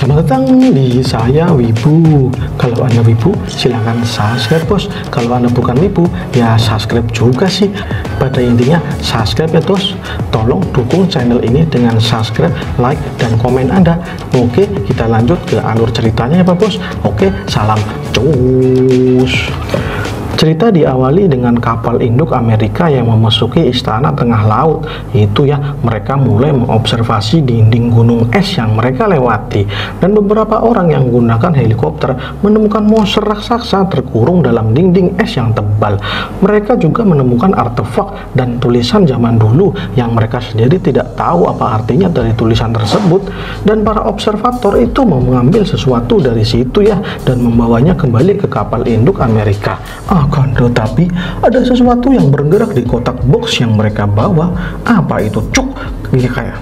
Selamat datang di saya Wibu. Kalau anda Wibu, silahkan subscribe bos. Kalau anda bukan Wibu, ya subscribe juga sih. Pada intinya subscribe ya bos. Tolong dukung channel ini dengan subscribe, like, dan komen anda. Oke, kita lanjut ke alur ceritanya ya Pak Bos. Oke, salam cus. Cerita diawali dengan kapal induk Amerika yang memasuki istana tengah laut. Itu ya, mereka mulai mengobservasi dinding gunung es yang mereka lewati. Dan beberapa orang yang menggunakan helikopter menemukan monster raksasa terkurung dalam dinding es yang tebal. Mereka juga menemukan artefak dan tulisan zaman dulu yang mereka sendiri tidak tahu apa artinya dari tulisan tersebut. Dan para observator itu mau mengambil sesuatu dari situ ya dan membawanya kembali ke kapal induk Amerika. Ah, akan tetapi ada sesuatu yang bergerak di kotak box yang mereka bawa. Apa itu? Cuk, ya kayak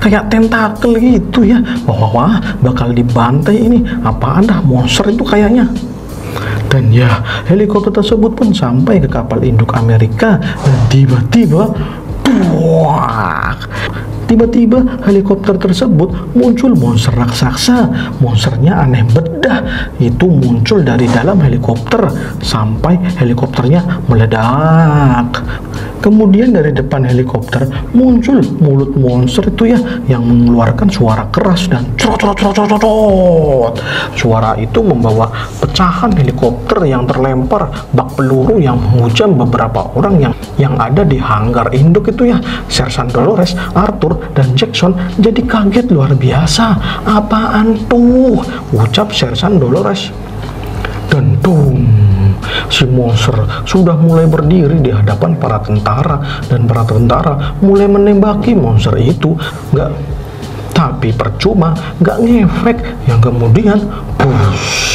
kayak tentakel gitu ya. Wah, wah, wah, bakal dibantai ini. Apa anda monster itu kayaknya? Dan ya, helikopter tersebut pun sampai ke kapal induk Amerika dan tiba-tiba, buah, Tiba-tiba helikopter tersebut muncul monster raksasa. Monsternya aneh bedah. Itu muncul dari dalam helikopter sampai helikopternya meledak. Kemudian dari depan helikopter muncul mulut monster itu ya yang mengeluarkan suara keras dan trot trot trot trot trot. Suara itu membawa pecahan helikopter yang terlempar bak peluru yang menghujam beberapa orang yang yang ada di hanggar induk itu ya. Sersan Dolores, Arthur, dan Jackson jadi kaget luar biasa. Apaan tuh? Ucap Sersan Dolores. Dan boom si monster sudah mulai berdiri di hadapan para tentara dan para tentara mulai menembaki monster itu nggak tapi percuma nggak ngefek yang kemudian push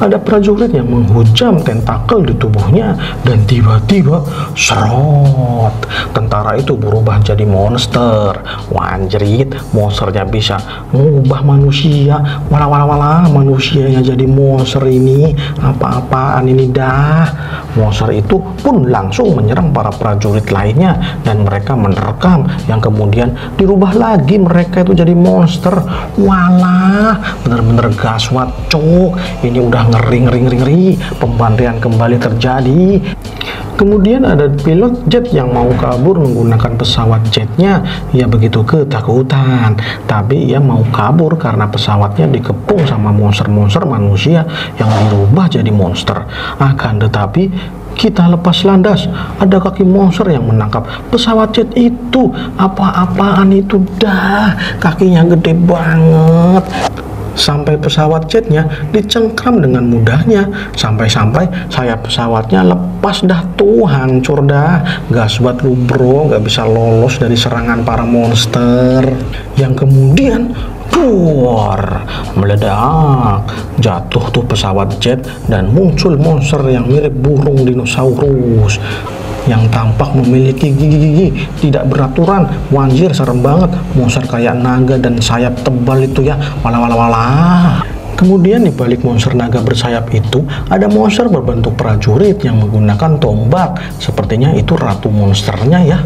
ada prajurit yang menghujam tentakel di tubuhnya dan tiba-tiba serot. Tentara itu berubah jadi monster. Wanjerit monsternya bisa mengubah manusia. Wala wala wala manusianya jadi monster ini. Apa-apaan ini dah monster itu pun langsung menyerang para prajurit lainnya dan mereka menerkam yang kemudian dirubah lagi. Mereka itu jadi monster. Walah bener-bener gaswat cuk. Ini udah ngeri ngeri ngeri. Pembantaian kembali terjadi. Kemudian ada pilot jet yang mau kabur menggunakan pesawat jetnya. Ia begitu ketakutan, tapi ia mau kabur karena pesawatnya dikepung sama monster-monster manusia yang dirubah jadi monster. Akan tetapi kita lepas landas ada kaki monster yang menangkap. Pesawat jet itu apa-apaan itu dah. Kakinya gede banget. Sampai pesawat jetnya dicengkram dengan mudahnya. Sampai-sampai saya pesawatnya lepas dah tuh hancur dah. Gas buat lu bro. Nggak bisa lolos dari serangan para monster. Yang kemudian keluar meledak. Jatuh tuh pesawat jet dan muncul monster yang mirip burung dinosaurus yang tampak memiliki gigi-gigi tidak beraturan. Wanjir serem banget. Monster kayak naga dan sayap tebal itu ya. Wala wala wala Kemudian di balik monster naga bersayap itu ada monster berbentuk prajurit yang menggunakan tombak. Sepertinya itu ratu monsternya ya.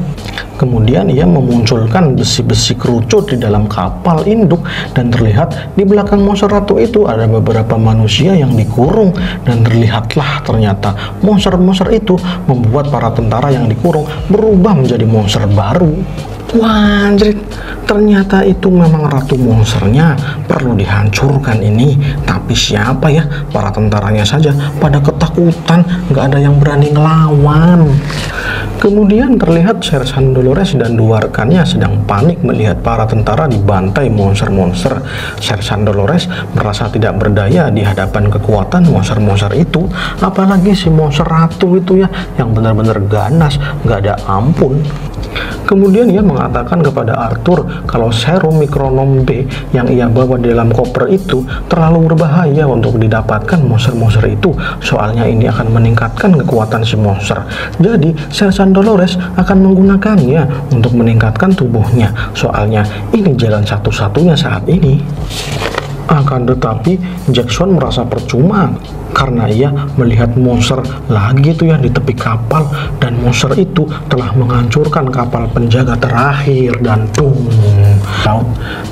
Kemudian ia memunculkan besi-besi kerucut di dalam kapal induk dan terlihat di belakang monster ratu itu ada beberapa manusia yang dikurung dan terlihatlah ternyata monster-monster itu membuat para tentara yang dikurung berubah menjadi monster baru. Wah, ternyata itu memang ratu monsternya perlu dihancurkan ini. Tapi siapa ya? Para tentaranya saja pada ketakutan, nggak ada yang berani ngelawan. Kemudian terlihat Sersan Dolores dan dua rekannya sedang panik melihat para tentara dibantai monster-monster. Sersan Dolores merasa tidak berdaya di hadapan kekuatan monster-monster itu, apalagi si monster ratu itu ya yang benar-benar ganas, nggak ada ampun. Kemudian ia mengatakan kepada Arthur kalau serum mikronom B yang ia bawa di dalam koper itu terlalu berbahaya untuk didapatkan monster-monster itu. Soalnya ini akan meningkatkan kekuatan si monster. Jadi, Sersan Dolores akan menggunakannya untuk meningkatkan tubuhnya. Soalnya ini jalan satu-satunya saat ini. Akan tetapi Jackson merasa percuma karena ia melihat monster lagi tuh ya di tepi kapal dan monster itu telah menghancurkan kapal penjaga terakhir dan tung. Laut.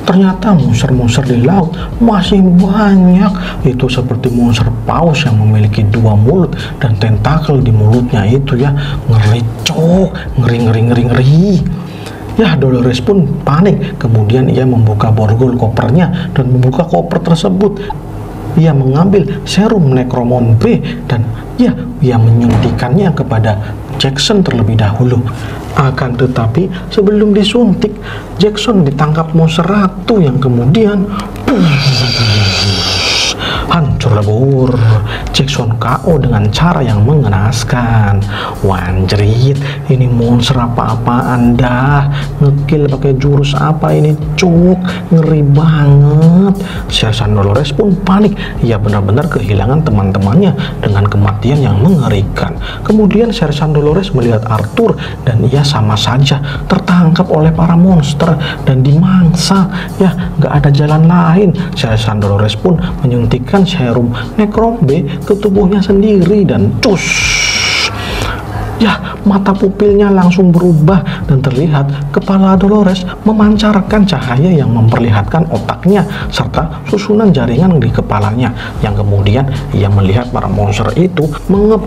Ternyata monster-monster di laut masih banyak. Itu seperti monster paus yang memiliki dua mulut dan tentakel di mulutnya itu ya. Ngeri cok ngeri ngeri ngeri ngeri Ya, Dolores pun panik. Kemudian ia membuka borgol kopernya dan membuka koper tersebut. Ia mengambil serum Necromon B dan ya, ia menyuntikannya kepada Jackson terlebih dahulu. Akan tetapi sebelum disuntik, Jackson ditangkap monster ratu yang kemudian hancur lebur Jackson KO dengan cara yang mengenaskan. Wanjrit ini monster apa-apa anda ngekill pakai jurus apa ini? Cuk ngeri banget. Sersan Dolores pun panik. Ia benar-benar kehilangan teman-temannya dengan kematian yang mengerikan. Kemudian Sersan Dolores melihat Arthur dan ia sama saja tertangkap oleh para monster dan dimangsa. Ya nggak ada jalan lain. Sersan Dolores pun menyuntikkan serum Necrom B ke tubuhnya sendiri dan cus. Ya, mata pupilnya langsung berubah dan terlihat kepala Dolores memancarkan cahaya yang memperlihatkan otaknya serta susunan jaringan di kepalanya. Yang kemudian ia melihat para monster itu mengep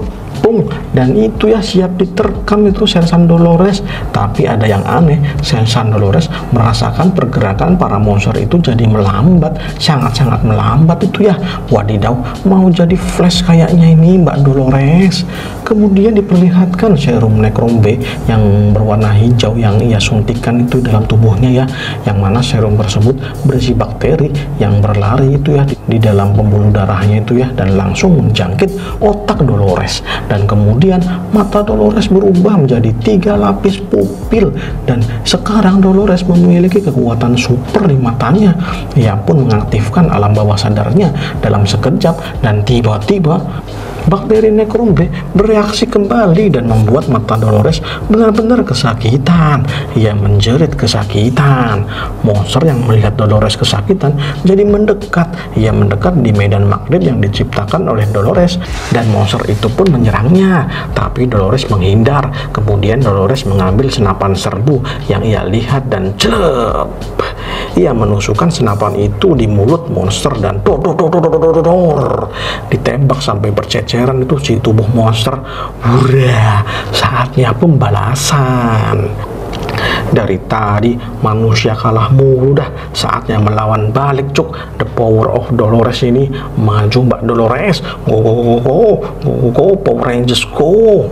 Dan itu ya siap diterkam itu Sersan Dolores. Tapi ada yang aneh Sersan Dolores merasakan pergerakan para monster itu jadi melambat sangat-sangat melambat itu ya. Wadidaw mau jadi flash kayaknya ini Mbak Dolores. Kemudian diperlihatkan serum Necrom B yang berwarna hijau yang ia suntikan itu dalam tubuhnya ya. Yang mana serum tersebut berisi bakteri yang berlari itu ya di, di dalam pembuluh darahnya itu ya. Dan langsung menjangkit otak Dolores. Dan kemudian mata Dolores berubah menjadi tiga lapis pupil. Dan sekarang Dolores memiliki kekuatan super di matanya ia pun mengaktifkan alam bawah sadarnya dalam sekejap dan tiba-tiba bakteri Necrombe bereaksi kembali dan membuat mata Dolores benar-benar kesakitan. Ia menjerit kesakitan. Monster yang melihat Dolores kesakitan jadi mendekat. Ia mendekat di medan magnet yang diciptakan oleh Dolores dan monster itu pun menyerangnya. Tapi Dolores menghindar. Kemudian Dolores mengambil senapan serbu yang ia lihat dan celep. Ia menusukkan senapan itu di mulut monster dan dor dor dor dor dor dor ditembak sampai berceceran itu si tubuh monster. Hurra, saatnya pembalasan. Dari tadi manusia kalah mulu Saatnya melawan balik cuk The power of Dolores ini Maju Mbak Dolores go go go Go go go Power Rangers go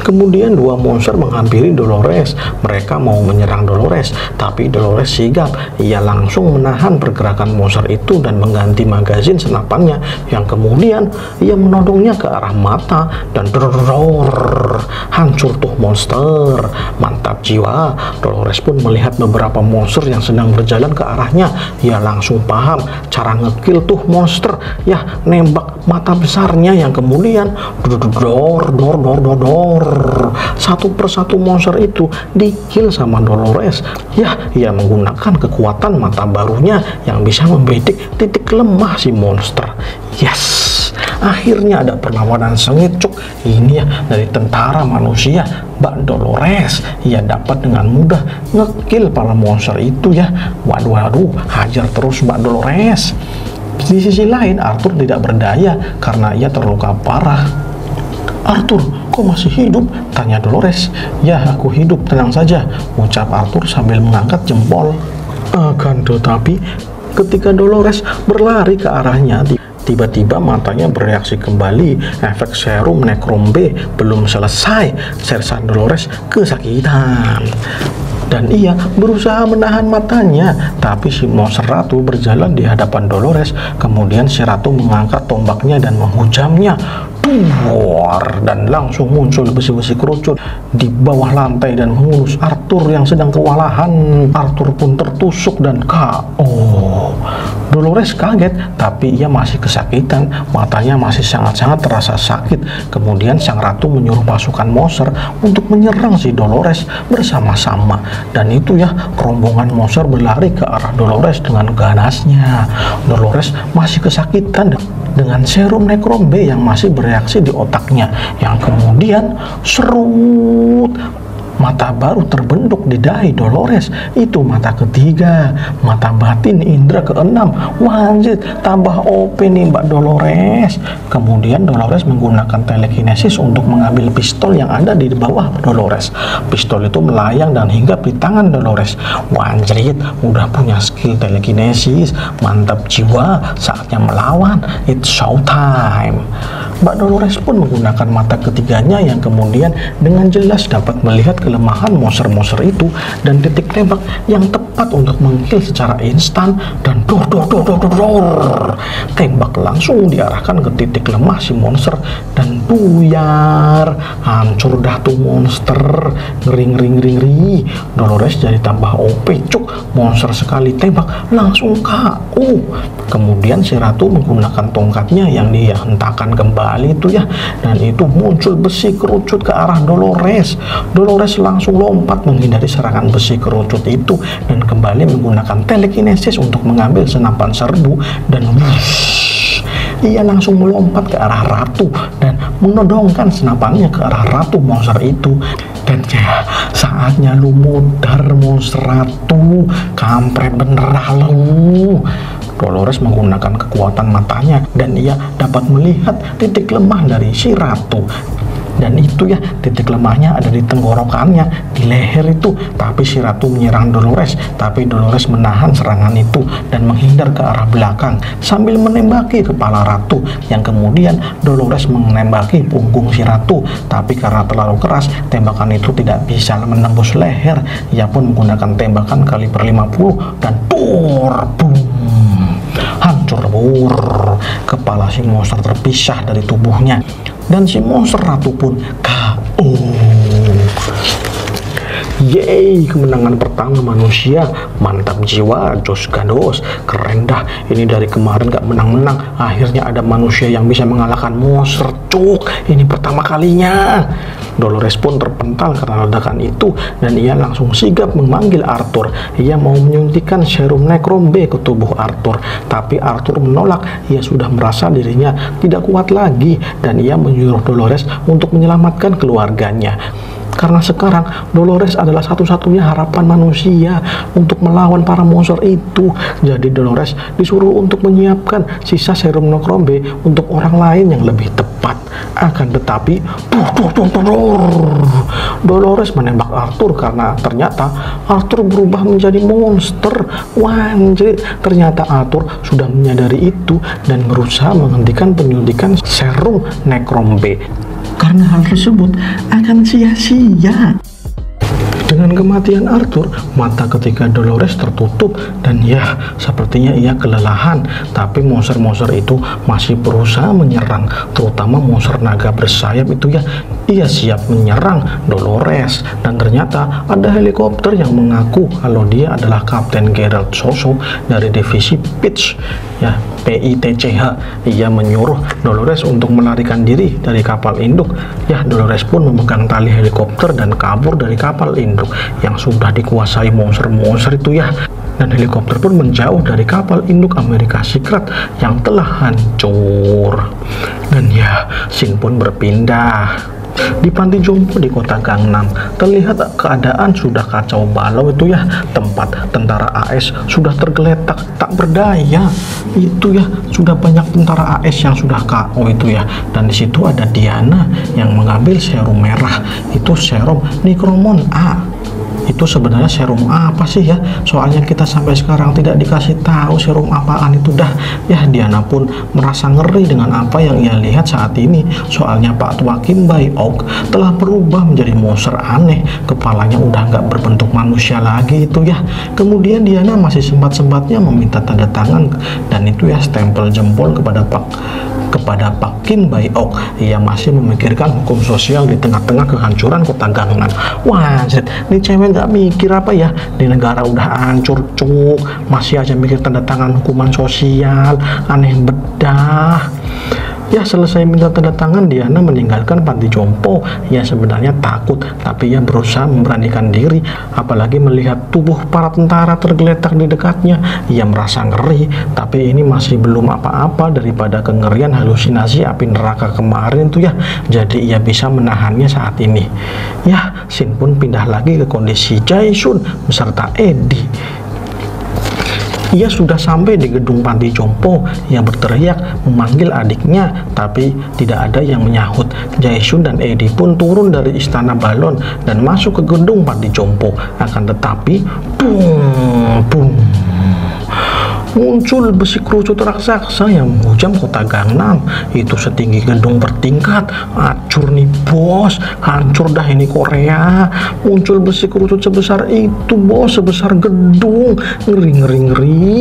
Kemudian dua monster menghampiri Dolores. Mereka mau menyerang Dolores, tapi Dolores sigap. Ia langsung menahan pergerakan monster itu dan mengganti magazin senapannya yang kemudian ia menodongnya ke arah mata dan drrrr, hancur tuh monster. Mantap jiwa. Dolores pun melihat beberapa monster yang sedang berjalan ke arahnya. Ia langsung paham cara ngekill tuh monster. Ya, nembak mata besarnya yang kemudian dor dor dor dor dor satu persatu monster itu dikill sama Dolores. Ya ia menggunakan kekuatan mata barunya yang bisa membidik titik lemah si monster. Yes. Akhirnya ada perlawanan sengit cuk ini ya dari tentara manusia Mbak Dolores. Ia dapat dengan mudah ngekill para monster itu ya. Waduh waduh hajar terus Mbak Dolores. Di sisi lain Arthur tidak berdaya karena ia terluka parah. Arthur, kok masih hidup? Tanya Dolores. Ya, aku hidup, tenang saja, ucap Arthur sambil mengangkat jempol. Akan tetapi, ketika Dolores berlari ke arahnya, tiba-tiba matanya bereaksi kembali. Efek serum Necrom B belum selesai. Sersan Dolores kesakitan dan ia berusaha menahan matanya tapi si monster ratu berjalan di hadapan Dolores kemudian si ratu mengangkat tombaknya dan menghujamnya Duar dan langsung muncul besi-besi kerucut di bawah lantai dan mengurus Arthur yang sedang kewalahan. Arthur pun tertusuk dan KO. Dolores kaget tapi ia masih kesakitan matanya masih sangat-sangat terasa sakit kemudian sang ratu menyuruh pasukan monster untuk menyerang si Dolores bersama-sama dan itu ya rombongan monster berlari ke arah Dolores dengan ganasnya Dolores masih kesakitan dengan serum Necrombe yang masih bereaksi di otaknya. Yang kemudian serut mata baru terbentuk di dahi Dolores. Itu mata ketiga mata batin indera keenam. Wajib tambah OP nih Mbak Dolores. Kemudian Dolores menggunakan telekinesis untuk mengambil pistol yang ada di bawah Dolores. Pistol itu melayang dan hinggap di tangan Dolores. Wajib udah punya skill telekinesis mantap jiwa saatnya melawan. It's showtime Mbak Dolores pun menggunakan mata ketiganya yang kemudian dengan jelas dapat melihat kelemahan monster-monster itu dan titik tembak yang tepat untuk mengkill secara instan dan dor dor dor dor dor, dor. tembak langsung diarahkan ke titik lemah si monster dan buyar. Hancur dah tuh monster. Ngeri ngeri ngeri. Ngeri Dolores jadi tambah OP cuk. Monster sekali tembak langsung KO kemudian si ratu menggunakan tongkatnya yang dia hentakkan kembali kembali itu ya. Dan itu muncul besi kerucut ke arah Dolores. Dolores langsung lompat menghindari serangan besi kerucut itu dan kembali menggunakan telekinesis untuk mengambil senapan serbu dan wush, ia langsung melompat ke arah ratu dan menodongkan senapannya ke arah ratu monster itu. Dan ya saatnya lu mudar monster ratu kampret bener lu Dolores menggunakan kekuatan matanya dan ia dapat melihat titik lemah dari si ratu. Dan itu ya titik lemahnya ada di tenggorokannya di leher itu. Tapi si ratu menyerang Dolores tapi Dolores menahan serangan itu dan menghindar ke arah belakang sambil menembaki kepala ratu. Yang kemudian Dolores menembaki punggung si ratu tapi karena terlalu keras tembakan itu tidak bisa menembus leher. Ia pun menggunakan tembakan kaliber 50 dan pur boom lebur kepala si monster terpisah dari tubuhnya. Dan si monster ratu pun KO Yeay, kemenangan pertama manusia. Mantap jiwa, Jos Gados. Keren dah. Ini dari kemarin gak menang-menang. Akhirnya ada manusia yang bisa mengalahkan monster. Cuk, ini pertama kalinya. Dolores pun terpental karena ledakan itu dan ia langsung sigap memanggil Arthur. Ia mau menyuntikkan serum Necrombe ke tubuh Arthur, tapi Arthur menolak. Ia sudah merasa dirinya tidak kuat lagi dan ia menyuruh Dolores untuk menyelamatkan keluarganya karena sekarang Dolores adalah satu-satunya harapan manusia untuk melawan para monster itu. Jadi Dolores disuruh untuk menyiapkan sisa serum Necrombe untuk orang lain yang lebih tepat. Akan tetapi tuh, tuh, tuh, tuh, Dolores menembak Arthur karena ternyata Arthur berubah menjadi monster. Wanjir. Ternyata Arthur sudah menyadari itu dan berusaha menghentikan penyelidikan serum Necrombe karena hal tersebut akan sia-sia. Dengan kematian Arthur, mata ketika Dolores tertutup dan ya, sepertinya ia kelelahan. Tapi monster-monster itu masih berusaha menyerang, terutama monster naga bersayap itu ya. Ia siap menyerang Dolores dan ternyata ada helikopter yang mengaku kalau dia adalah Kapten Gerald Soso dari divisi Pitch ya PITCH. Ia menyuruh Dolores untuk melarikan diri dari kapal induk. Ya, Dolores pun memegang tali helikopter dan kabur dari kapal induk yang sudah dikuasai monster-monster itu ya dan helikopter pun menjauh dari kapal induk Amerika Serikat yang telah hancur dan ya Sin pun berpindah di panti jompo di kota Gangnam terlihat keadaan sudah kacau balau itu ya. Tempat tentara AS sudah tergeletak tak berdaya. Itu ya sudah banyak tentara AS yang sudah KO itu ya. Dan di situ ada Diana yang mengambil serum merah. Itu serum Nikromon A itu sebenarnya serum apa sih ya? Soalnya kita sampai sekarang tidak dikasih tahu serum apaan itu. Dah ya Diana pun merasa ngeri dengan apa yang ia lihat saat ini. Soalnya Pak Tua Kim Bai Ok telah berubah menjadi monster aneh. Kepalanya udah nggak berbentuk manusia lagi itu ya. Kemudian Diana masih sempat-sempatnya meminta tanda tangan. Dan itu ya stempel jempol kepada Pak kepada Pak Kim Bae-ok yang masih memikirkan hukum sosial di tengah-tengah kehancuran kota Gangnam. Wah, ini cewek nggak mikir apa ya di negara udah hancur cuk, masih aja mikir tanda tangan hukuman sosial, aneh bedah. Ya selesai minta tanda tangan Diana meninggalkan panti jompo. Ya sebenarnya takut Tapi ia berusaha memberanikan diri. Apalagi melihat tubuh para tentara tergeletak di dekatnya. Ia merasa ngeri Tapi ini masih belum apa-apa Daripada kengerian halusinasi api neraka kemarin tuh ya. Jadi ia bisa menahannya saat ini. Ya Sin pun pindah lagi ke kondisi Jaisun beserta Eddie ia sudah sampai di gedung panti jompo yang berteriak memanggil adiknya, tapi tidak ada yang menyahut. Jaesun dan Edi pun turun dari istana balon dan masuk ke gedung panti jompo. Akan tetapi, bung, bung, muncul besi kerucut raksasa yang menghujam kota Gangnam. Itu setinggi gedung bertingkat hancur nih bos. Hancur dah ini Korea. Muncul besi kerucut sebesar itu bos sebesar gedung. Ngeri ngeri ngeri.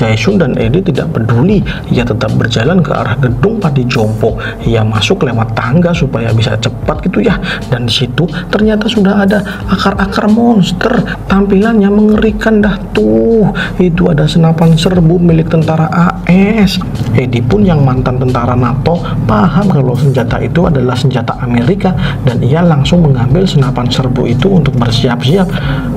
Jaesun dan Edi tidak peduli. Ia tetap berjalan ke arah gedung Padi Jompo. Ia masuk lewat tangga supaya bisa cepat gitu ya. Dan di situ ternyata sudah ada akar-akar monster. Tampilannya mengerikan dah tuh. Itu ada senapan ser serbu milik tentara AS. Edi pun yang mantan tentara NATO paham kalau senjata itu adalah senjata Amerika dan ia langsung mengambil senapan serbu itu untuk bersiap-siap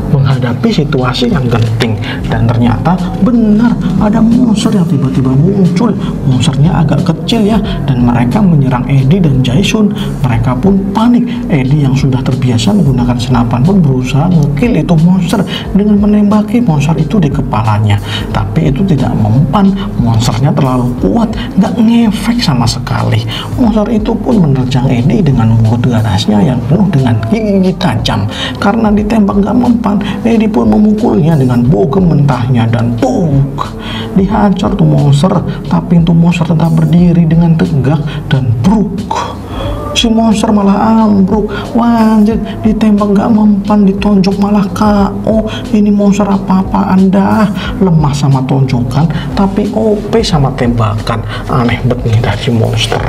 menghadapi situasi yang genting. Dan ternyata benar ada monster yang tiba-tiba muncul. Monsternya agak kecil ya dan mereka menyerang Edi dan Jason mereka pun panik. Edi yang sudah terbiasa menggunakan senapan pun berusaha ngekill itu monster dengan menembaki monster itu di kepalanya. Tapi itu tidak mempan monsternya terlalu kuat nggak ngefek sama sekali. Monster itu pun menerjang Edi dengan mulut garasnya yang penuh dengan gigi tajam. Karena ditembak nggak mempan Edi pun memukulnya dengan bogem mentahnya dan buk. Dihancur tuh monster tapi itu monster tetap berdiri dengan tegak dan bruk si monster malah ambruk. Wah anjir ditembak gak mempan ditonjok malah KO ini monster apa-apa anda lemah sama tonjokan tapi OP sama tembakan. Aneh banget nih dari monster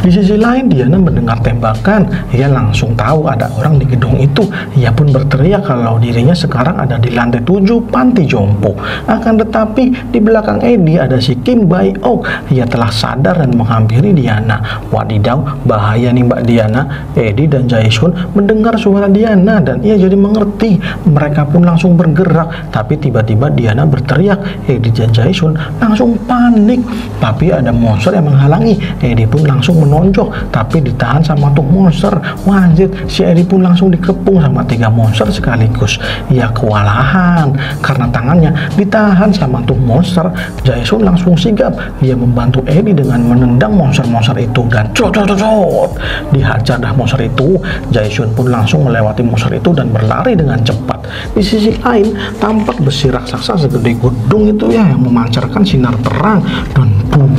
di sisi lain Diana mendengar tembakan. Ia langsung tahu ada orang di gedung itu. Ia pun berteriak kalau dirinya sekarang ada di lantai 7 panti jompo. Akan tetapi di belakang Edi ada si Kim Bai Ok. Ia telah sadar dan menghampiri Diana. Wadidaw, bahaya nih Mbak Diana. Edi dan Jaesun mendengar suara Diana dan ia jadi mengerti. Mereka pun langsung bergerak. Tapi tiba-tiba Diana berteriak. Edi dan Jaesun langsung panik. Tapi ada monster yang menghalangi. Edi pun langsung menonjok tapi ditahan sama tuh monster. Wah si Eri pun langsung dikepung sama tiga monster sekaligus. Ia kewalahan karena tangannya ditahan sama tuh monster. Jaesun langsung sigap ia membantu Eri dengan menendang monster-monster itu dan cot cot cot dihajar dah monster itu Jaesun pun langsung melewati monster itu dan berlari dengan cepat. Di sisi lain tampak besi raksasa segede gedung itu ya yang memancarkan sinar terang dan boom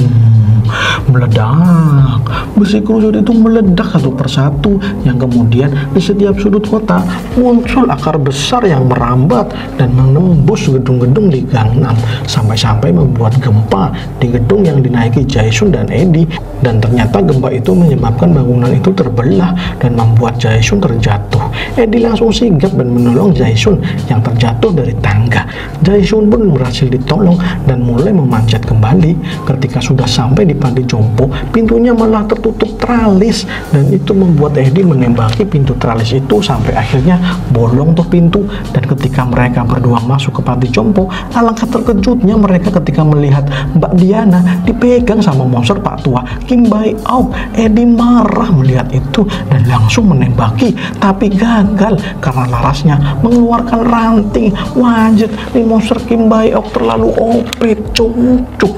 meledak. Besi kerucut itu meledak satu persatu yang kemudian di setiap sudut kota muncul akar besar yang merambat dan menembus gedung-gedung di Gangnam sampai-sampai membuat gempa di gedung yang dinaiki Jaesun dan Edi dan ternyata gempa itu menyebabkan bangunan itu terbelah dan membuat Jaesun terjatuh. Edi langsung sigap dan menolong Jaesun yang terjatuh dari tangga. Jaesun pun berhasil ditolong dan mulai memanjat kembali ketika sudah sampai di panti jompo pintunya malah tertutup tralis. Dan itu membuat Edi menembaki pintu tralis itu sampai akhirnya bolong tuh pintu. Dan ketika mereka berdua masuk ke panti jompo alangkah terkejutnya mereka ketika melihat Mbak Diana dipegang sama monster Pak Tua Kim Bai Au Edi marah melihat itu dan langsung menembaki tapi gagal karena larasnya mengeluarkan ranting. Wajib ini monster Kim Bai Au terlalu OP cucuk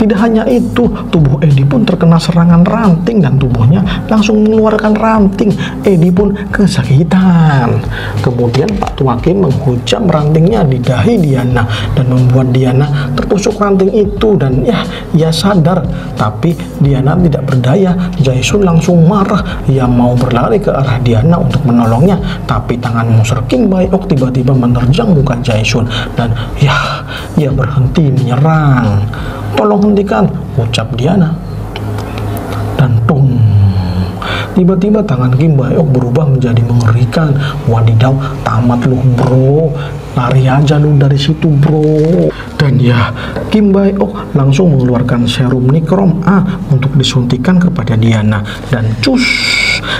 tidak hanya itu, tubuh Edi pun terkena serangan ranting dan tubuhnya langsung mengeluarkan ranting. Edi pun kesakitan. Kemudian Pak Tuakin menghujam rantingnya di dahi Diana dan membuat Diana tertusuk ranting itu dan ya ia sadar. Tapi Diana tidak berdaya. Jaisun langsung marah. Ia mau berlari ke arah Diana untuk menolongnya. Tapi tangan monster King Bayok tiba-tiba menerjang muka Jaisun dan ya ia berhenti menyerang tolong hentikan ucap Diana. Dan tung, tiba-tiba tangan Kim Bayok berubah menjadi mengerikan. Wadidaw, tamat lu bro. Lari aja lu dari situ bro. Dan ya, Kim Bayok langsung mengeluarkan serum Nikrom A untuk disuntikan kepada Diana. Dan cus,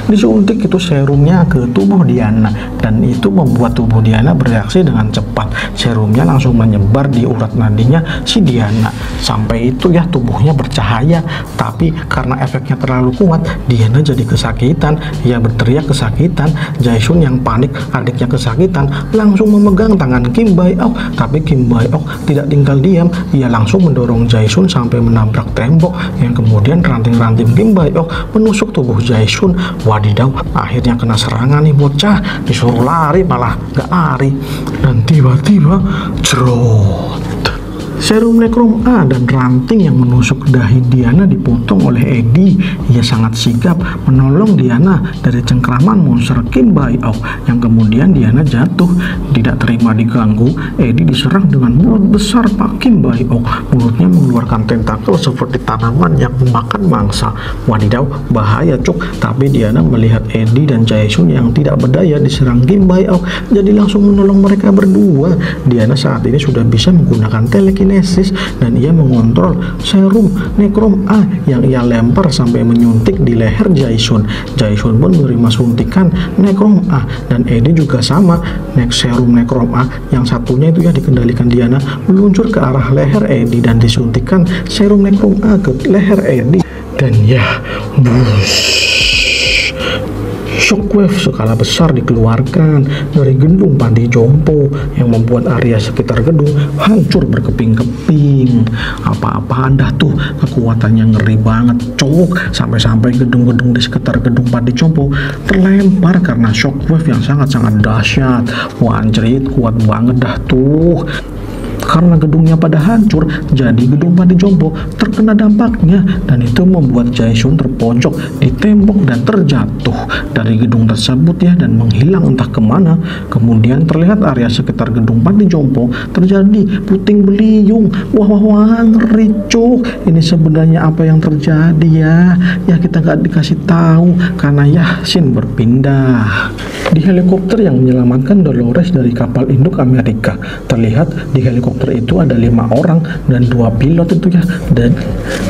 disuntik itu serumnya ke tubuh Diana dan itu membuat tubuh Diana bereaksi dengan cepat. Serumnya langsung menyebar di urat nadinya si Diana. Sampai itu ya tubuhnya bercahaya. Tapi karena efeknya terlalu kuat Diana jadi kesakitan. Ia berteriak kesakitan. Jaesun yang panik adiknya kesakitan langsung memegang tangan Kim Bae-ok. Tapi Kim Bae-ok tidak tinggal diam. Ia langsung mendorong Jaesun sampai menabrak tembok. Yang kemudian ranting-ranting Kim Bae-ok menusuk tubuh Jaesun wadidaw akhirnya kena serangan nih bocah. Disuruh lari malah gak lari. Dan tiba-tiba cerot Serum nekrom A dan ranting yang menusuk dahi Diana dipotong oleh Edi. Ia sangat sigap menolong Diana dari cengkraman monster Kim Bae-ok yang kemudian Diana jatuh. Tidak terima diganggu, Edi diserang dengan mulut besar Pak Kim Bae-ok. Mulutnya mengeluarkan tentakel seperti tanaman yang memakan mangsa. Wadidaw, bahaya cuk. Tapi Diana melihat Edi dan Jaesun yang tidak berdaya diserang Kim Bae-ok, jadi langsung menolong mereka berdua. Diana saat ini sudah bisa menggunakan telekinesis telekinesis dan ia mengontrol serum nekrom A yang ia lempar sampai menyuntik di leher Jaisun. Jaisun pun menerima suntikan nekrom A dan Edi juga sama. Nek serum nekrom A yang satunya itu ya dikendalikan Diana meluncur ke arah leher Edi dan disuntikan serum nekrom A ke leher Edi dan ya bus Shockwave skala besar dikeluarkan dari gedung Pandi Jompo yang membuat area sekitar gedung hancur berkeping-keping. Apa-apa anda tuh kekuatannya ngeri banget, cok. Sampai-sampai gedung-gedung di sekitar gedung Pandi Jompo terlempar karena shockwave yang sangat-sangat dahsyat. Wah anjrit, kuat banget dah tuh karena gedungnya pada hancur jadi gedung Pandi Jompo terkena dampaknya dan itu membuat Jaesun terpojok di tembok dan terjatuh dari gedung tersebut ya dan menghilang entah ke mana. Kemudian terlihat area sekitar gedung Pandi Jompo terjadi puting beliung. Wah wah wah ngeri ini sebenarnya apa yang terjadi ya? Ya kita nggak dikasih tahu karena Yasin berpindah. Di helikopter yang menyelamatkan Dolores dari kapal induk Amerika terlihat di helikopter helikopter itu ada lima orang dan dua pilot itu ya dan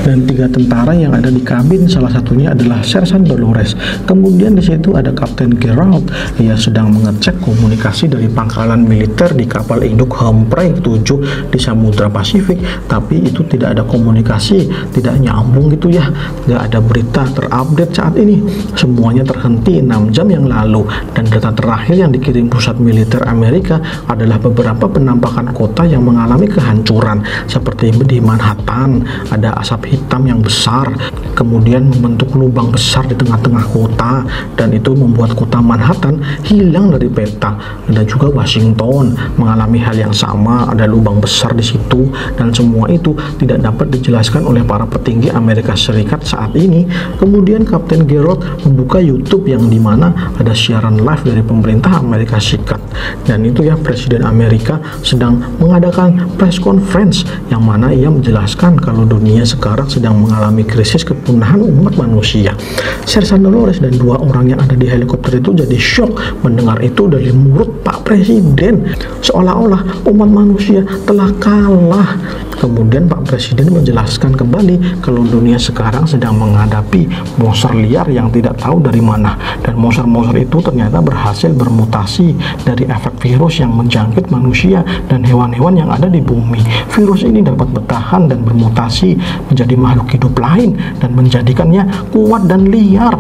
dan tiga tentara yang ada di kabin salah satunya adalah Sersan Dolores. Kemudian di situ ada Kapten Gerald ia sedang mengecek komunikasi dari pangkalan militer di kapal induk Humphrey 7 di Samudra Pasifik. Tapi itu tidak ada komunikasi tidak nyambung gitu ya. Nggak ada berita terupdate saat ini. Semuanya terhenti 6 jam yang lalu. Dan data terakhir yang dikirim pusat militer Amerika adalah beberapa penampakan kota yang mengalami kehancuran seperti di Manhattan. Ada asap hitam yang besar kemudian membentuk lubang besar di tengah-tengah kota dan itu membuat kota Manhattan hilang dari peta. Dan juga Washington mengalami hal yang sama. Ada lubang besar di situ dan semua itu tidak dapat dijelaskan oleh para petinggi Amerika Serikat saat ini. Kemudian Kapten Gerald membuka YouTube yang di mana ada siaran live dari pemerintah Amerika Serikat. Dan itu ya Presiden Amerika sedang mengadakan melakukan press conference yang mana ia menjelaskan kalau dunia sekarang sedang mengalami krisis kepunahan umat manusia. Sersan Dolores dan dua orang yang ada di helikopter itu jadi shock mendengar itu dari mulut Pak Presiden seolah-olah umat manusia telah kalah. Kemudian Pak Presiden menjelaskan kembali kalau dunia sekarang sedang menghadapi monster liar yang tidak tahu dari mana dan monster-monster itu ternyata berhasil bermutasi dari efek virus yang menjangkit manusia dan hewan-hewan yang ada di bumi. Virus ini dapat bertahan dan bermutasi menjadi makhluk hidup lain dan menjadikannya kuat dan liar.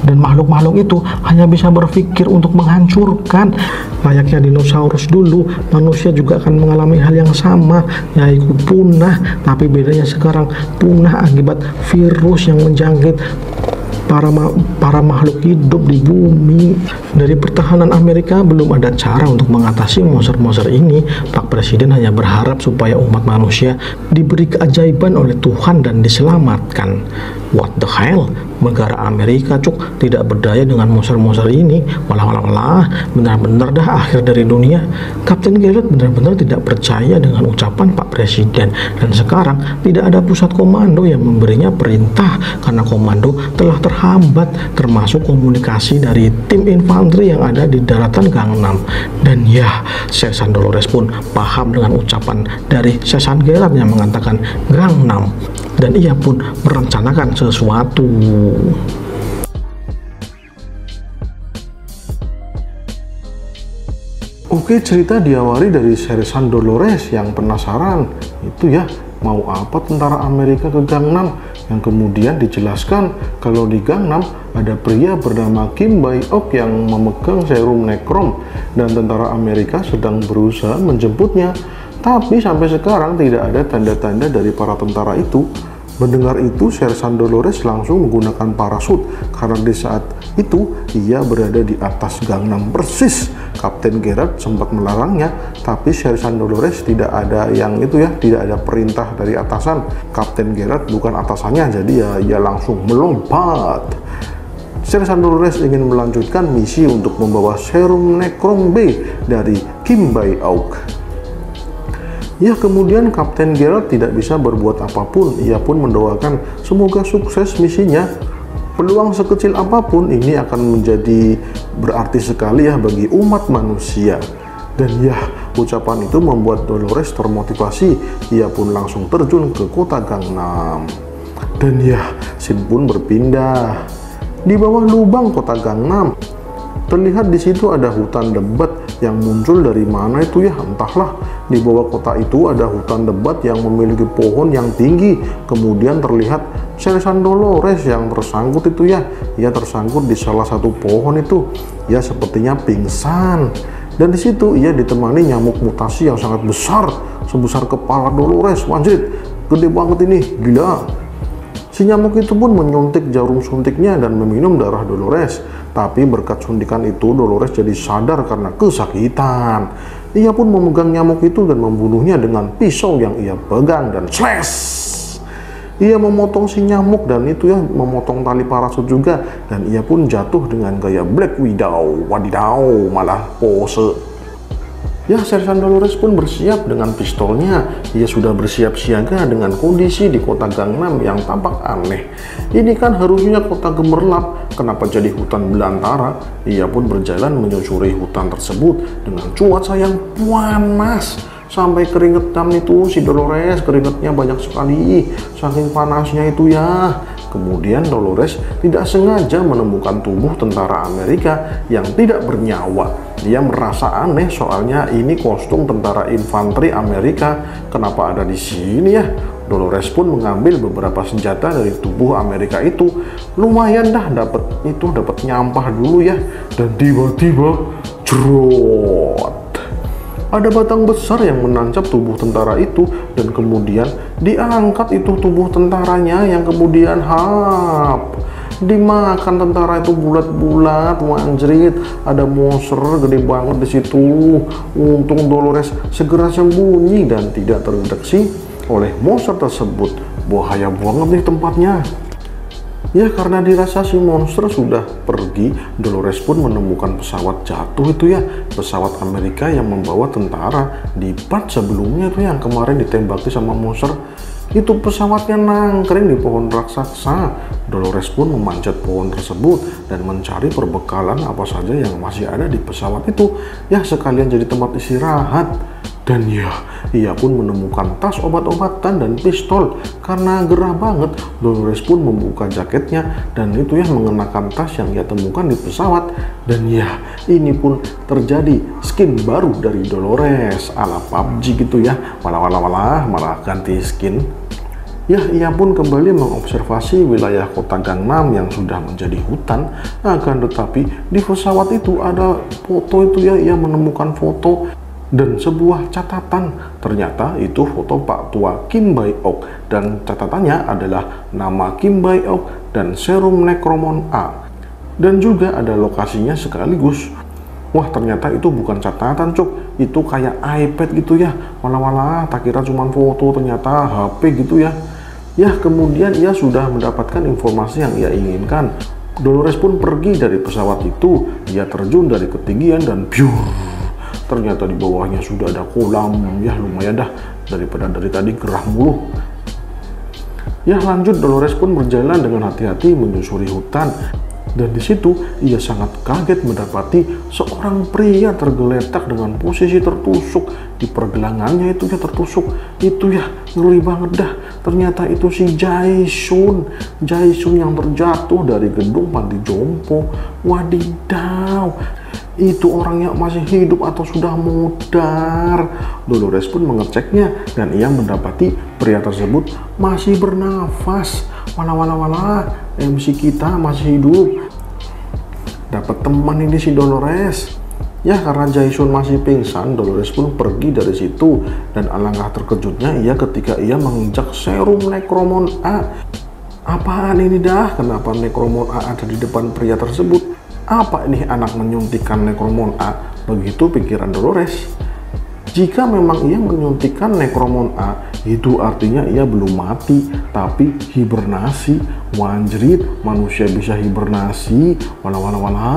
Dan makhluk-makhluk itu hanya bisa berpikir untuk menghancurkan. Layaknya dinosaurus dulu manusia juga akan mengalami hal yang sama yaitu punah. Tapi bedanya sekarang punah akibat virus yang menjangkit para ma para makhluk hidup di bumi. Dari pertahanan Amerika belum ada cara untuk mengatasi monster-monster ini. Pak Presiden hanya berharap supaya umat manusia diberi keajaiban oleh Tuhan dan diselamatkan. What the hell? negara Amerika cuk tidak berdaya dengan monster-monster ini. Malah malah malah benar-benar dah akhir dari dunia. Kapten Garrett benar-benar tidak percaya dengan ucapan Pak Presiden. Dan sekarang tidak ada pusat komando yang memberinya perintah karena komando telah terhambat termasuk komunikasi dari tim infanteri yang ada di daratan Gangnam. Dan ya Sersan Dolores pun paham dengan ucapan dari Sersan Gerard yang mengatakan Gangnam dan ia pun merencanakan sesuatu. Oke, cerita diawali dari Sersan Dolores yang penasaran. Itu ya, mau apa tentara Amerika ke Gangnam? Yang kemudian dijelaskan kalau di Gangnam ada pria bernama Kim Bae-ok yang memegang serum nekrom dan tentara Amerika sedang berusaha menjemputnya. Tapi sampai sekarang tidak ada tanda-tanda dari para tentara itu Mendengar itu, Sersan Dolores langsung menggunakan parasut karena di saat itu ia berada di atas Gangnam persis. Kapten Gerard sempat melarangnya, tapi Sersan Dolores tidak ada yang itu ya, tidak ada perintah dari atasan. Kapten Gerard bukan atasannya, jadi ya ia langsung melompat. Sersan Dolores ingin melanjutkan misi untuk membawa serum Necrom B dari Kim Bai Auk. Ya kemudian Kapten Gerard tidak bisa berbuat apa pun, ia pun mendoakan semoga sukses misinya. Peluang sekecil apa pun ini akan menjadi berarti sekali ya bagi umat manusia. Dan ya, ucapan itu membuat Dolores termotivasi, ia pun langsung terjun ke kota Gangnam. Dan ya, Sin pun berpindah. Di bawah lubang kota Gangnam, terlihat di situ ada hutan debat yang muncul dari mana itu ya? Entahlah. Di bawah kota itu ada hutan debat yang memiliki pohon yang tinggi. Kemudian terlihat Sersan Dolores yang tersangkut itu ya. Ia tersangkut di salah satu pohon itu. Ya sepertinya pingsan. Dan di situ ia ditemani nyamuk mutasi yang sangat besar. Sebesar kepala Dolores. Wajib gede banget ini. Gila Si nyamuk itu pun menyuntik jarum suntiknya dan meminum darah Dolores. Tapi berkat suntikan itu Dolores jadi sadar karena kesakitan. Ia pun memegang nyamuk itu dan membunuhnya dengan pisau yang ia pegang dan slash. Ia memotong si nyamuk dan itu ya memotong tali parasut juga dan ia pun jatuh dengan gaya Black Widow. Wadidaw, malah pose Ya, Sersan Dolores pun bersiap dengan pistolnya. Ia sudah bersiap siaga dengan kondisi di kota Gangnam yang tampak aneh. Ini kan harusnya kota gemerlap, kenapa jadi hutan belantara? Ia pun berjalan menyusuri hutan tersebut dengan cuaca yang panas sampai keringetan itu si Dolores keringetnya banyak sekali. Saking panasnya itu ya. Kemudian Dolores tidak sengaja menemukan tubuh tentara Amerika yang tidak bernyawa. Dia merasa aneh soalnya ini kostum tentara infanteri Amerika. Kenapa ada di sini ya? Dolores pun mengambil beberapa senjata dari tubuh Amerika itu. Lumayan dah dapat itu dapat nyampah dulu ya. Dan tiba-tiba jerot ada batang besar yang menancap tubuh tentara itu dan kemudian diangkat itu tubuh tentaranya yang kemudian hap. Dimakan tentara itu bulat-bulat wanjrit. Ada monster gede banget di situ. Untung Dolores segera sembunyi dan tidak terdeteksi oleh monster tersebut. Bahaya banget nih tempatnya Ya karena dirasa si monster sudah pergi, Dolores pun menemukan pesawat jatuh itu ya, pesawat Amerika yang membawa tentara di part sebelumnya itu yang kemarin ditembaki sama monster. Itu pesawatnya nangkring di pohon raksasa. Dolores pun memanjat pohon tersebut dan mencari perbekalan apa saja yang masih ada di pesawat itu. Ya sekalian jadi tempat istirahat. Dan ya, ia pun menemukan tas obat-obatan dan pistol. Karena gerah banget, Dolores pun membuka jaketnya dan itu ya mengenakan tas yang ia temukan di pesawat. Dan ya, ini pun terjadi skin baru dari Dolores ala PUBG gitu ya. Malah malah malah malah ganti skin. Ya, ia pun kembali mengobservasi wilayah kota Gangnam yang sudah menjadi hutan. Akan tetapi di pesawat itu ada foto itu ya, ia menemukan foto dan sebuah catatan. Ternyata itu foto Pak Tua Kim Bai Ok dan catatannya adalah nama Kim Bai Ok dan serum Necromon A. Dan juga ada lokasinya sekaligus. Wah ternyata itu bukan catatan cuk, itu kayak iPad gitu ya. Malah-malah tak kira cuma foto ternyata HP gitu ya. Ya, kemudian ia sudah mendapatkan informasi yang ia inginkan. Dolores pun pergi dari pesawat itu. Ia terjun dari ketinggian dan biur. Ternyata di bawahnya sudah ada kolam. Ya, lumayan dah. Daripada dari tadi gerah mulu. Ya lanjut. Dolores pun berjalan dengan hati-hati menyusuri hutan. Dan di situ ia sangat kaget mendapati seorang pria tergeletak dengan posisi tertusuk. Di pergelangannya itu ya tertusuk. Itu ya ngeri banget dah. Ternyata itu si Jaisun. Jaisun yang terjatuh dari gedung panti jompo. Wadidaw itu orangnya masih hidup atau sudah mudar. Dolores pun mengeceknya dan ia mendapati pria tersebut masih bernafas. Wala wala wala, MC kita masih hidup. Dapat teman ini si Dolores. Ya karena Jason masih pingsan, Dolores pun pergi dari situ dan alangkah terkejutnya ia ketika ia menginjak serum Necromon A. Apaan ini dah? Kenapa Necromon A ada di depan pria tersebut? Apa ini anak menyuntikkan Necromon A? Begitu pikiran Dolores. Jika memang ia menyuntikkan Necromon A, itu artinya ia belum mati, tapi hibernasi. Wanjrit, manusia bisa hibernasi. Wala wala wala.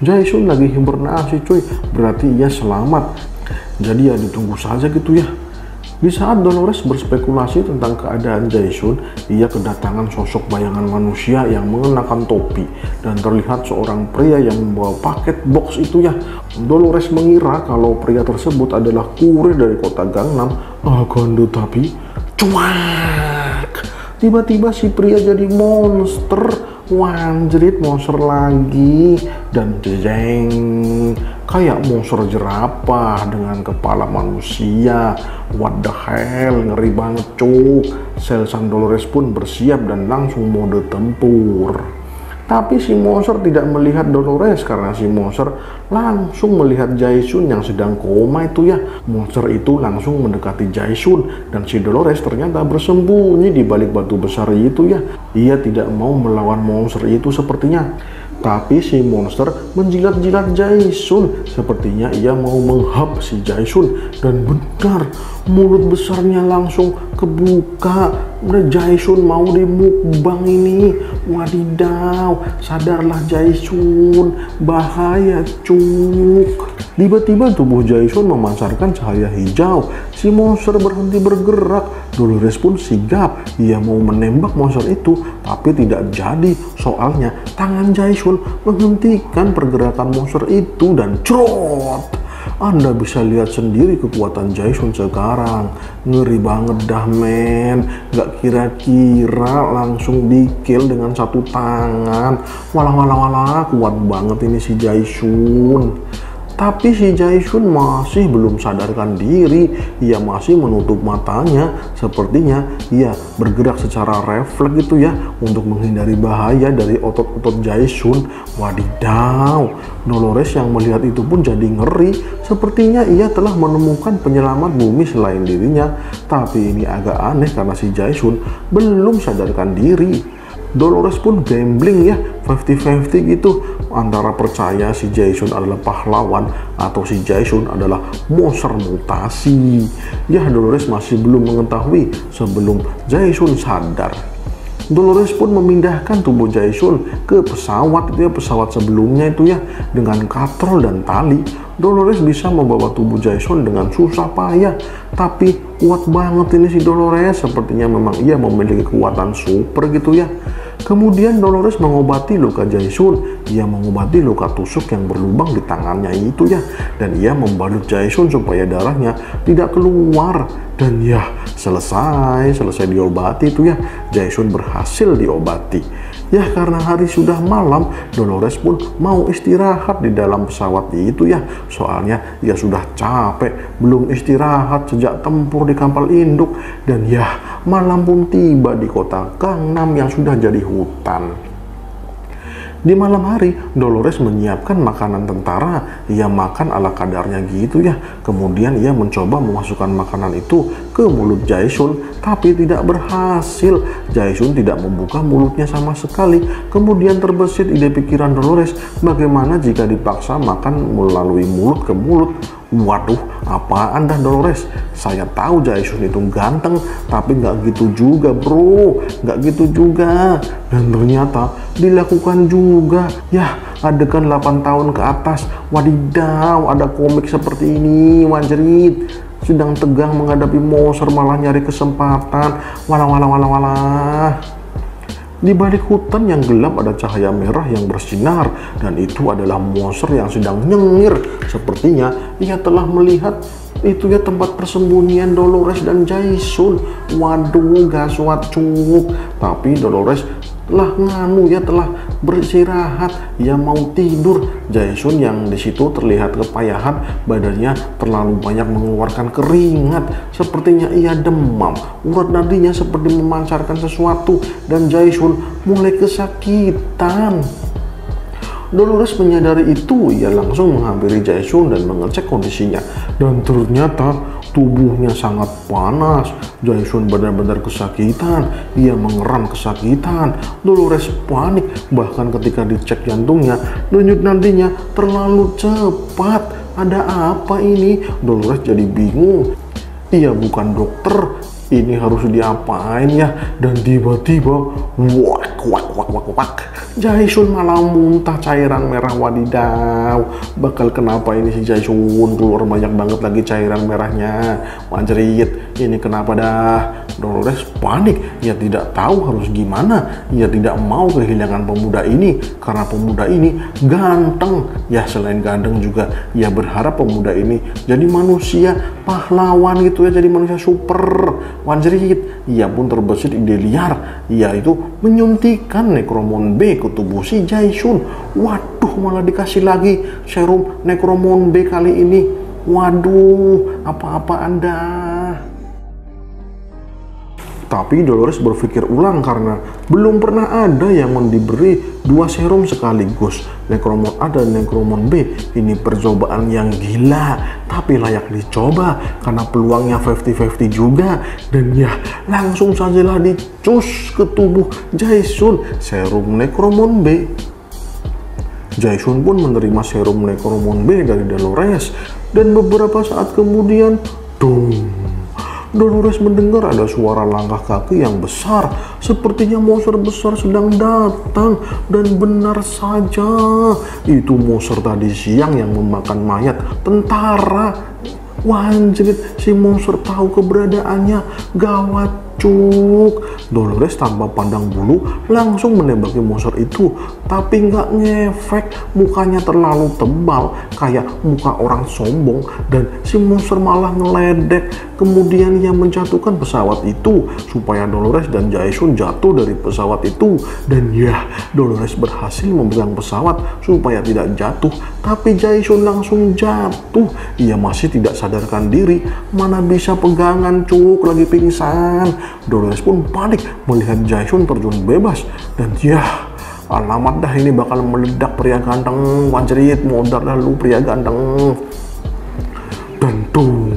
Jason lagi hibernasi cuy, berarti ia selamat. Jadi ya ditunggu saja gitu ya. Di saat Dolores berspekulasi tentang keadaan Jason, ia kedatangan sosok bayangan manusia yang mengenakan topi dan terlihat seorang pria yang membawa paket box itu ya. Dolores mengira kalau pria tersebut adalah kurir dari kota Gangnam. Akan tetapi, cuak! Tiba-tiba si pria jadi monster wanjrit monster lagi dan jeng kayak monster jerapah dengan kepala manusia what the hell ngeri banget cuk sel San Dolores pun bersiap dan langsung mode tempur tapi si monster tidak melihat Dolores karena si monster langsung melihat Jaisun yang sedang koma itu ya. Monster itu langsung mendekati Jaisun dan si Dolores ternyata bersembunyi di balik batu besar itu ya. Ia tidak mau melawan monster itu sepertinya. Tapi si monster menjilat-jilat Jaisun. Sepertinya ia mau menghap si Jaisun. Dan benar, mulut besarnya langsung kebuka. Udah Jaisun mau dimukbang ini. Wadidaw, sadarlah Jaisun. Bahaya cuk. Tiba-tiba tubuh Jaisun memancarkan cahaya hijau. Si monster berhenti bergerak. Dolores pun sigap. Ia mau menembak monster itu, tapi tidak jadi. Soalnya tangan Jaisun menghentikan pergerakan monster itu dan crot. Anda bisa lihat sendiri kekuatan Jason sekarang. Ngeri banget dah men. Gak kira-kira langsung di kill dengan satu tangan. Walah walah walah kuat banget ini si Jason. Tapi si Jaisun masih belum sadarkan diri, ia masih menutup matanya. Sepertinya ia bergerak secara refleks gitu ya untuk menghindari bahaya dari otot-otot Jaisun. Wadidaw, Dolores yang melihat itu pun jadi ngeri. Sepertinya ia telah menemukan penyelamat bumi selain dirinya. Tapi ini agak aneh karena si Jaisun belum sadarkan diri. Dolores pun gambling ya 50-50 gitu. Antara percaya si Jason adalah pahlawan atau si Jason adalah monster mutasi. Ya Dolores masih belum mengetahui sebelum Jason sadar. Dolores pun memindahkan tubuh Jason ke pesawat itu ya pesawat sebelumnya itu ya dengan katrol dan tali. Dolores bisa membawa tubuh Jason dengan susah payah tapi kuat banget ini si Dolores. Sepertinya memang ia memiliki kekuatan super gitu ya Kemudian Dolores mengobati luka Jason. Ia mengobati luka tusuk yang berlubang di tangannya itu ya. Dan ia membalut Jason supaya darahnya tidak keluar. Dan ya selesai, selesai diobati itu ya. Jason berhasil diobati. Ya karena hari sudah malam, Dolores pun mau istirahat di dalam pesawat itu ya. Soalnya ia sudah capek, belum istirahat sejak tempur di kapal induk. Dan ya malam pun tiba di kota Gangnam yang sudah jadi hutan. Di malam hari, Dolores menyiapkan makanan tentara. Ia makan ala kadarnya gitu ya. Kemudian ia mencoba memasukkan makanan itu ke mulut Jason, tapi tidak berhasil. Jason tidak membuka mulutnya sama sekali. Kemudian terbesit ide pikiran Dolores, bagaimana jika dipaksa makan melalui mulut ke mulut? Waduh, apaan dah Dolores? Saya tahu Jaesun itu ganteng, tapi nggak gitu juga bro, nggak gitu juga. Dan ternyata dilakukan juga. Ya, adegan 8 tahun ke atas, wadidaw, ada komik seperti ini, wanjerit. Sedang tegang menghadapi monster malah nyari kesempatan. Walah, walah, walah, walah. Di balik hutan yang gelap ada cahaya merah yang bersinar dan itu adalah monster yang sedang nyengir. Sepertinya ia telah melihat itu ya tempat persembunyian Dolores dan Jason. Waduh, gaswat cuk. Tapi Dolores telah nganu ya telah beristirahat ya mau tidur. Jason yang di situ terlihat kepayahan badannya terlalu banyak mengeluarkan keringat. Sepertinya ia demam. Urat nadinya seperti memancarkan sesuatu dan Jason mulai kesakitan. Dolores menyadari itu, ia langsung menghampiri Jason dan mengecek kondisinya. Dan ternyata tubuhnya sangat panas. Jason benar-benar kesakitan. Ia mengeram kesakitan. Dolores panik, bahkan ketika dicek jantungnya, denyut nantinya terlalu cepat. Ada apa ini? Dolores jadi bingung. Ia bukan dokter, ini harus diapain ya? Dan tiba-tiba, wak, wak, wak, wak, wak, Jason malah muntah cairan merah wadidaw. Bakal kenapa ini si Jason keluar banyak banget lagi cairan merahnya. Wanjerit, ini kenapa dah? Dolores panik. Ia tidak tahu harus gimana. Ia tidak mau kehilangan pemuda ini karena pemuda ini ganteng. Ya selain ganteng juga ia berharap pemuda ini jadi manusia pahlawan gitu ya, jadi manusia super. Wanjerit, ia pun terbesit ide liar, yaitu menyuntikkan Necromon B ke tubuh si Jaisun. Waduh, malah dikasih lagi serum Necromon B kali ini. Waduh, apa-apa Anda? Tapi Dolores berpikir ulang karena belum pernah ada yang diberi dua serum sekaligus. Necromon A dan Necromon B. Ini percobaan yang gila, tapi layak dicoba karena peluangnya 50-50 juga. Dan ya, langsung sajalah dicus ke tubuh Jason serum Necromon B. Jason pun menerima serum Necromon B dari Dolores dan beberapa saat kemudian, dong, Dolores mendengar ada suara langkah kaki yang besar. Sepertinya monster besar sedang datang. Dan benar saja, itu monster tadi siang yang memakan mayat tentara. Wah si monster tahu keberadaannya. Gawat cuk. Dolores tanpa pandang bulu langsung menembaki monster itu. Tapi nggak ngefek, mukanya terlalu tebal kayak muka orang sombong dan si monster malah ngeledek. Kemudian ia menjatuhkan pesawat itu supaya Dolores dan Jason jatuh dari pesawat itu. Dan ya, Dolores berhasil memegang pesawat supaya tidak jatuh. Tapi Jason langsung jatuh. Ia masih tidak sadarkan diri. Mana bisa pegangan cuk lagi pingsan. Dolores pun panik melihat Jason terjun bebas. Dan ya alamat dah ini bakal meledak pria ganteng. Wancerit modal dah lu pria ganteng. Dan tuh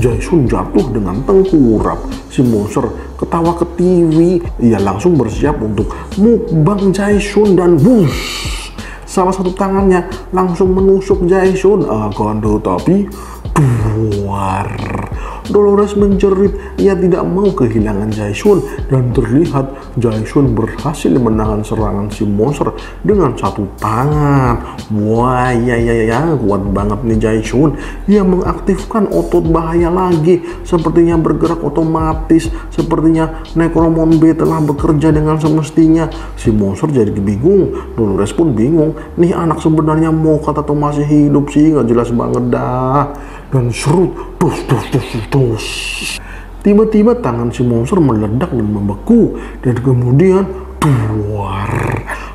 Jason jatuh dengan tengkurap. Si monster ketawa ke TV ia langsung bersiap untuk mukbang Jason dan bus. Salah satu tangannya langsung menusuk Jason akan tetapi duar Dolores menjerit ia tidak mau kehilangan Jason dan terlihat Jason berhasil menahan serangan si monster dengan satu tangan. Wah, ya ya ya, kuat banget nih Jason. Ia mengaktifkan otot bahaya lagi, sepertinya bergerak otomatis, sepertinya Necromon B telah bekerja dengan semestinya. Si monster jadi bingung, Dolores pun bingung. Nih anak sebenarnya mau kata atau masih hidup sih, nggak jelas banget dah dan serut. Dus dus dus dus tiba-tiba tangan si monster meledak dan membeku. Dan kemudian duar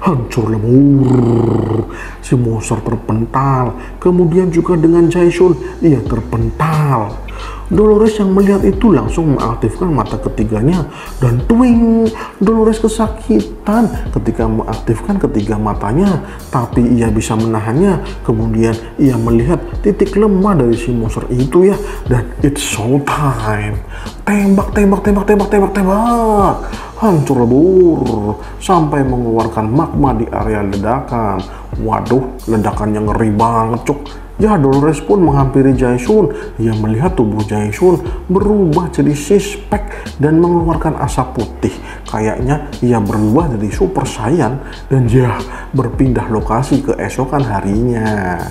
hancur lebur si monster terpental. Kemudian juga dengan Jason ia terpental Dolores yang melihat itu langsung mengaktifkan mata ketiganya dan twing Dolores kesakitan. Ketika mengaktifkan ketiga matanya tapi ia bisa menahannya. Kemudian ia melihat titik lemah dari si monster itu ya dan it's show time tembak tembak tembak tembak tembak tembak. Hancur lebur sampai mengeluarkan magma di area ledakan. Waduh ledakannya ngeri banget cuk Ya, Dolores pun menghampiri Jaesun. Ia melihat tubuh Jaesun berubah jadi sispek dan mengeluarkan asap putih. Kayaknya ia berubah dari super saiyan dan ya berpindah lokasi keesokan harinya.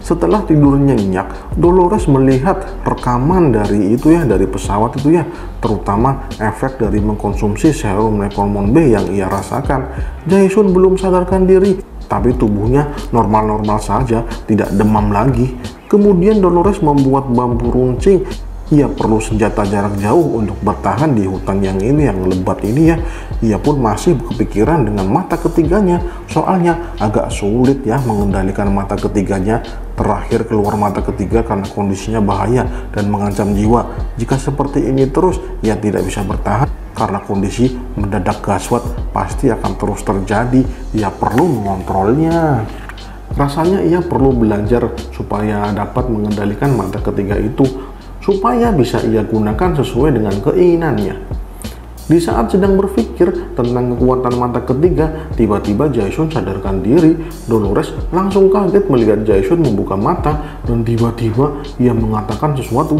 Setelah tidur nyenyak, Dolores melihat rekaman dari itu ya, dari pesawat itu ya, terutama efek dari mengkonsumsi serum Necromon B yang ia rasakan. Jaesun belum sadarkan diri, tapi tubuhnya normal-normal saja, tidak demam lagi. Kemudian Dolores membuat bambu runcing ia perlu senjata jarak jauh untuk bertahan di hutan yang ini yang lebat ini ya. Ia pun masih kepikiran dengan mata ketiganya. Soalnya agak sulit ya mengendalikan mata ketiganya. Terakhir keluar mata ketiga karena kondisinya bahaya dan mengancam jiwa. Jika seperti ini terus ia tidak bisa bertahan. Karena kondisi mendadak gaswat pasti akan terus terjadi. Ia perlu mengontrolnya. Rasanya ia perlu belajar supaya dapat mengendalikan mata ketiga itu supaya bisa ia gunakan sesuai dengan keinginannya. Di saat sedang berpikir tentang kekuatan mata ketiga, tiba-tiba Jason sadarkan diri. Dolores langsung kaget melihat Jason membuka mata dan tiba-tiba ia mengatakan sesuatu.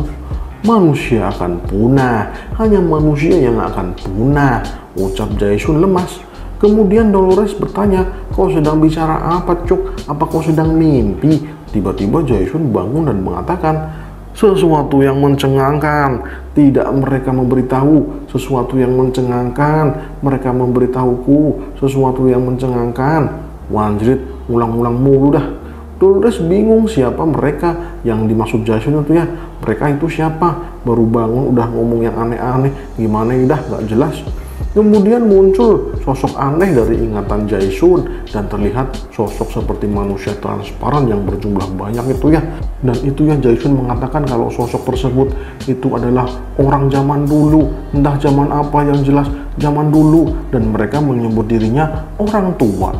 Manusia akan punah, hanya manusia yang akan punah, ucap Jason lemas. Kemudian Dolores bertanya, kau sedang bicara apa cuk? Apa kau sedang mimpi? Tiba-tiba Jason bangun dan mengatakan, sesuatu yang mencengangkan. Tidak mereka memberitahu sesuatu yang mencengangkan. Mereka memberitahuku sesuatu yang mencengangkan. Wanjrit ulang-ulang mulu dah. Dolores bingung siapa mereka yang dimaksud Jason itu ya. Mereka itu siapa? Baru bangun udah ngomong yang aneh-aneh. Gimana ya udah gak jelas Kemudian muncul sosok aneh dari ingatan Jaisun dan terlihat sosok seperti manusia transparan yang berjumlah banyak itu ya. Dan itu ya Jaisun mengatakan kalau sosok tersebut itu adalah orang zaman dulu, entah zaman apa yang jelas zaman dulu dan mereka menyebut dirinya orang tua.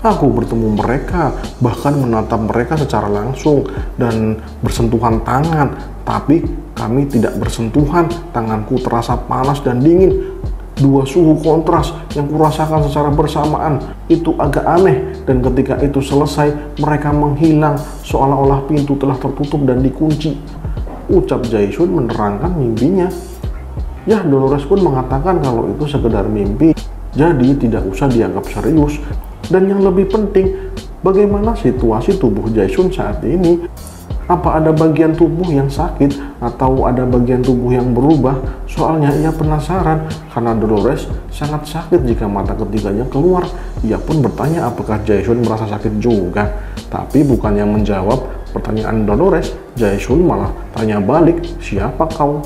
Aku bertemu mereka, bahkan menatap mereka secara langsung dan bersentuhan tangan, tapi kami tidak bersentuhan. Tanganku terasa panas dan dingin dua suhu kontras yang kurasakan secara bersamaan itu agak aneh. Dan ketika itu selesai mereka menghilang. Seolah-olah pintu telah tertutup dan dikunci. Ucap Jaisun menerangkan mimpinya. Ya Dolores pun mengatakan kalau itu sekedar mimpi. Jadi tidak usah dianggap serius. Dan yang lebih penting bagaimana situasi tubuh Jaisun saat ini apa ada bagian tubuh yang sakit atau ada bagian tubuh yang berubah? Soalnya ia penasaran karena Dolores sangat sakit jika mata ketiganya keluar. Ia pun bertanya apakah Jason merasa sakit juga. Tapi bukannya menjawab pertanyaan Dolores, Jason malah tanya balik, siapa kau?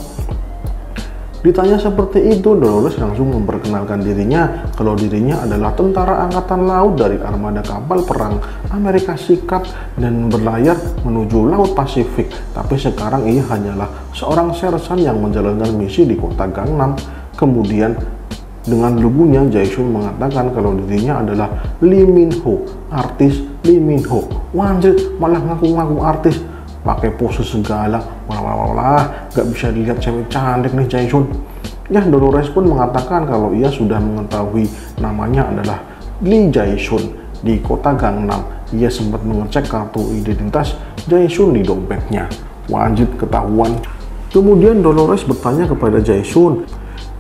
Ditanya seperti itu, Dolores langsung memperkenalkan dirinya kalau dirinya adalah tentara angkatan laut dari armada kapal perang Amerika Serikat dan berlayar menuju Laut Pasifik. Tapi sekarang ia hanyalah seorang sersan yang menjalankan misi di kota Gangnam. Kemudian dengan lugunya Jaesun mengatakan kalau dirinya adalah Lee Min Ho, artis Lee Min Ho. Wanjir, malah ngaku-ngaku artis pakai pose segala walah gak bisa dilihat cewek cantik nih Jaesun ya Dolores pun mengatakan kalau ia sudah mengetahui namanya adalah Lee Jaesun di kota Gangnam. Ia sempat mengecek kartu identitas Jaesun di dompetnya. Wajib ketahuan. Kemudian Dolores bertanya kepada Jaesun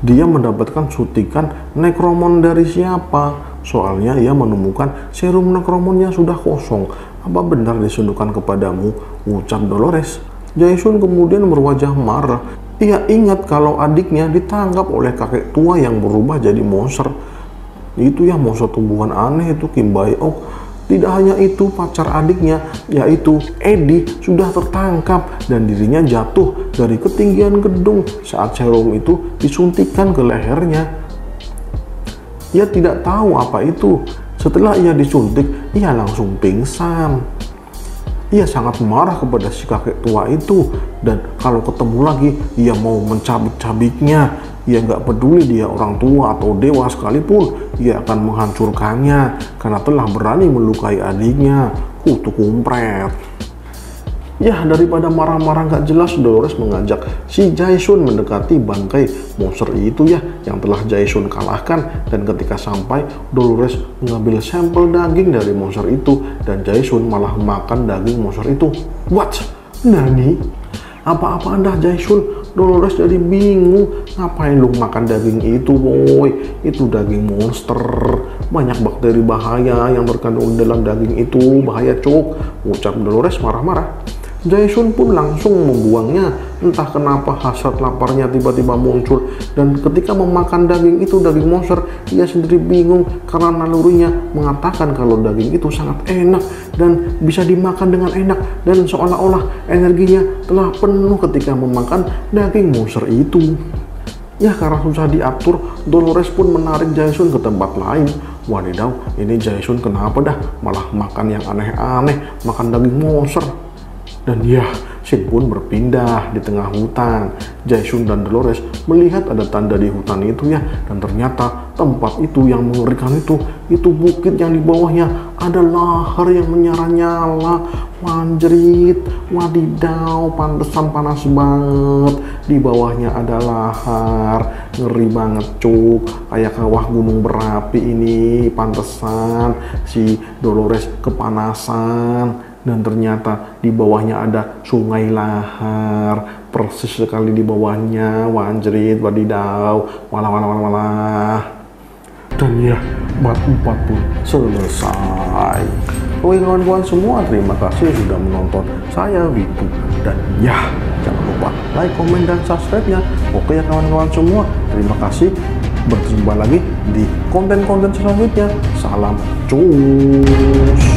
dia mendapatkan suntikan nekromon dari siapa? Soalnya ia menemukan serum nekromonnya sudah kosong. Apa benar disundukan kepadamu? Ucap Dolores. Jason kemudian berwajah marah. Ia ingat kalau adiknya ditangkap oleh kakek tua yang berubah jadi monster. Itu ya monster tumbuhan aneh itu Kim Bae-ok. Tidak hanya itu, pacar adiknya, yaitu Eddie, sudah tertangkap dan dirinya jatuh dari ketinggian gedung saat serum itu disuntikan ke lehernya. Ia tidak tahu apa itu, setelah ia disuntik, ia langsung pingsan. Ia sangat marah kepada si kakek tua itu dan kalau ketemu lagi ia mau mencabik-cabiknya. Ia nggak peduli dia orang tua atau dewa sekalipun, ia akan menghancurkannya karena telah berani melukai adiknya. Kutu kumpret. Ya, daripada marah-marah gak jelas, Dolores mengajak si Jaesun mendekati bangkai monster itu ya, yang telah Jaesun kalahkan. Dan ketika sampai, Dolores mengambil sampel daging dari monster itu, dan Jaesun malah makan daging monster itu. What? Nani? Apa-apa anda Jaesun? Dolores jadi bingung, ngapain lu makan daging itu, boy? Itu daging monster, banyak bakteri bahaya yang terkandung dalam daging itu, bahaya cuk. Ucap Dolores marah-marah. Jaesun pun langsung membuangnya. Entah kenapa hasrat laparnya tiba-tiba muncul dan ketika memakan daging itu daging monster, ia sendiri bingung karena nalurinya mengatakan kalau daging itu sangat enak dan bisa dimakan dengan enak dan seolah-olah energinya telah penuh ketika memakan daging monster itu. Ya karena susah diatur, Dolores pun menarik Jaesun ke tempat lain. Wadidaw, ini Jaesun kenapa dah malah makan yang aneh-aneh, makan daging monster. Dan ya, Shin pun berpindah di tengah hutan. Jaesun dan Dolores melihat ada tanda di hutan itu ya, dan ternyata tempat itu yang mengerikan itu, itu bukit yang di bawahnya ada lahar yang menyala-nyala. Wanjerit, wadidaw, pantesan panas banget. Di bawahnya ada lahar, ngeri banget cuk, kayak kawah gunung berapi ini, pantesan si Dolores kepanasan dan ternyata di bawahnya ada sungai lahar. Persis sekali di bawahnya. Wanjerit wadidaw walah walah walah walah. Dan ya bab 4 pun selesai. Oke kawan-kawan semua terima kasih sudah menonton saya Wibu dan ya jangan lupa like, komen, dan subscribe nya oke ya kawan-kawan semua terima kasih. Berjumpa lagi di konten-konten selanjutnya. Salam cus